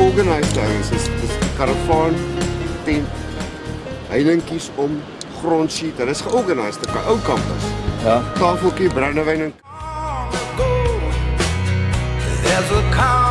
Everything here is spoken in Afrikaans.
volgende huishoudings is dis karavaan tent heilingkies om grondsheet. hulle is georganiseerde ka ou kampus. Ja. Tafeltjie brandewyn en There's a car